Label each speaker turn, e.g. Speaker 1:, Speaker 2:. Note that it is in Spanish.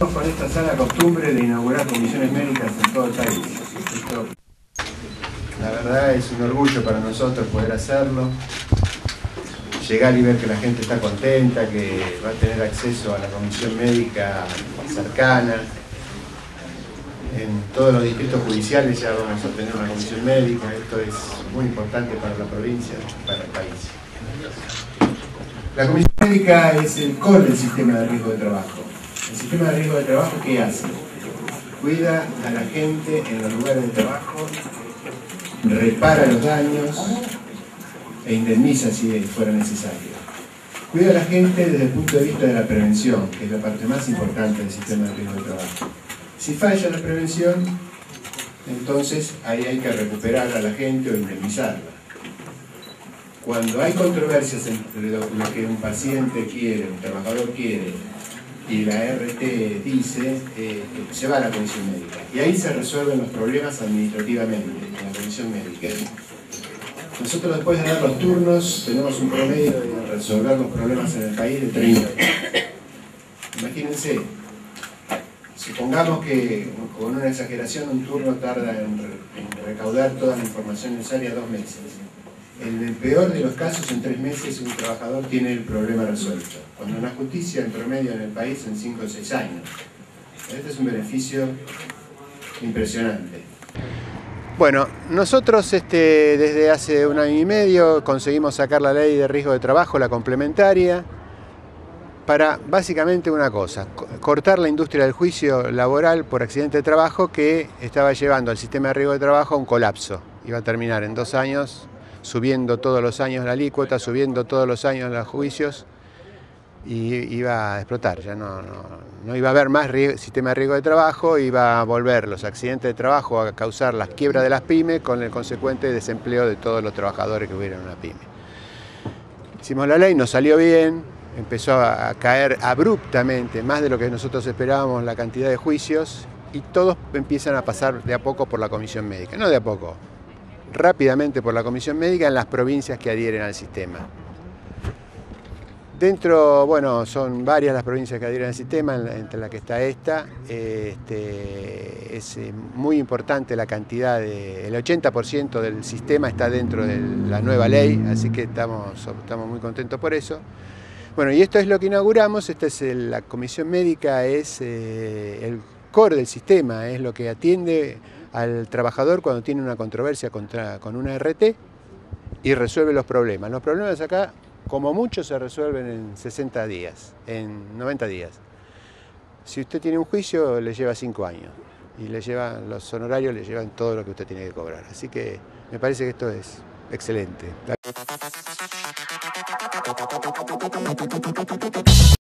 Speaker 1: Con esta sana costumbre de inaugurar comisiones médicas en todo el país. Esto, la verdad es un orgullo para nosotros poder hacerlo. Llegar y ver que la gente está contenta, que va a tener acceso a la comisión médica cercana. En todos los distritos judiciales ya vamos a tener una comisión médica. Esto es muy importante para la provincia, para el país. La comisión médica es el core del sistema de riesgo de trabajo. El sistema de riesgo de trabajo, ¿qué hace? Cuida a la gente en los lugares de trabajo, repara los daños e indemniza si fuera necesario. Cuida a la gente desde el punto de vista de la prevención, que es la parte más importante del sistema de riesgo de trabajo. Si falla la prevención, entonces ahí hay que recuperar a la gente o indemnizarla. Cuando hay controversias entre lo, que un paciente quiere, un trabajador quiere, y la RT dice, eh, se va a la comisión médica. Y ahí se resuelven los problemas administrativamente, en la comisión médica. Nosotros después de dar los turnos tenemos un promedio de resolver los problemas en el país de 30. Imagínense, supongamos que con una exageración un turno tarda en recaudar toda la información necesaria dos meses. En el peor de los casos, en tres meses, un trabajador tiene el problema resuelto. Cuando una justicia en promedio en el país en cinco o seis años. Este es un beneficio impresionante. Bueno, nosotros este, desde hace un año y medio conseguimos sacar la ley de riesgo de trabajo, la complementaria, para básicamente una cosa, cortar la industria del juicio laboral por accidente de trabajo que estaba llevando al sistema de riesgo de trabajo a un colapso. Iba a terminar en dos años subiendo todos los años la alícuota, subiendo todos los años los juicios y iba a explotar, ya no, no, iba a haber más sistema de riesgo de trabajo, iba a volver los accidentes de trabajo a causar las quiebras de las pymes con el consecuente desempleo de todos los trabajadores que hubieran una pyme. Hicimos la ley, nos salió bien, empezó a caer abruptamente, más de lo que nosotros esperábamos, la cantidad de juicios y todos empiezan a pasar de a poco por la comisión médica, no de a poco, rápidamente por la Comisión Médica en las provincias que adhieren al sistema. Dentro, bueno, son varias las provincias que adhieren al sistema, entre las que está esta. Este, es eh, muy importante la cantidad de. El 80% del sistema está dentro de la nueva ley, así que estamos, estamos muy contentos por eso. Bueno, y esto es lo que inauguramos. Esta es la comisión médica, es eh, el core del sistema, es lo que atiende al trabajador cuando tiene una controversia contra, con una RT y resuelve los problemas. Los problemas acá, como mucho, se resuelven en 60 días, en 90 días. Si usted tiene un juicio, le lleva 5 años y le llevan los honorarios, le llevan todo lo que usted tiene que cobrar. Así que me parece que esto es excelente.